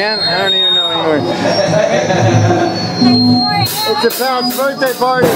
I don't even know anymore. It's a pal's birthday party.